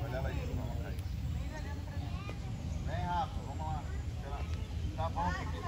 Olha ela aí, Vem, Rafa, vamos lá. Tá bom, tá Piquinho.